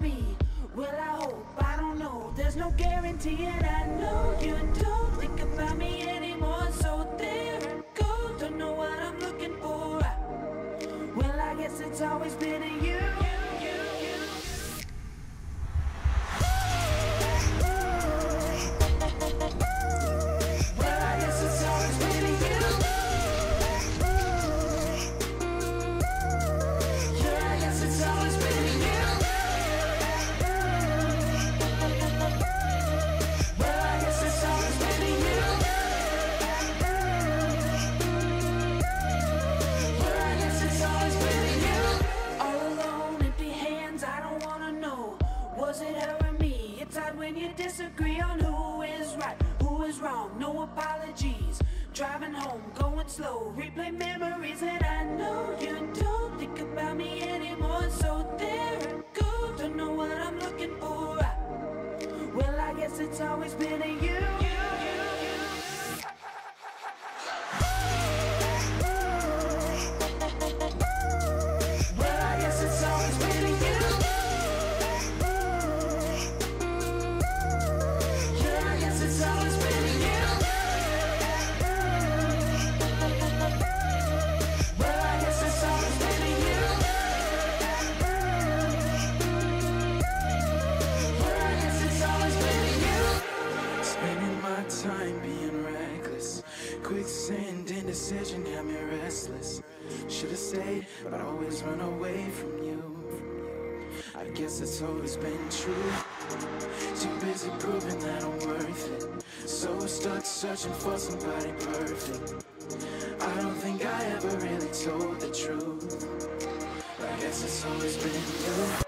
be? Well, I hope, I don't know. There's no guarantee and I know you don't think about me anymore. So there it goes, don't know what I'm looking for. Well, I guess it's always been a you. When you disagree on who is right, who is wrong. No apologies. Driving home, going slow, replay memories that I know you don't think about me anymore. So there I go, don't know what I'm looking for. Well, I guess it's always been a you. Quicksand indecision got me restless. Should've stayed, but I always run away from you. I guess it's always been true. Too busy proving that I'm worth it. So stuck searching for somebody perfect. I don't think I ever really told the truth. I guess it's always been you.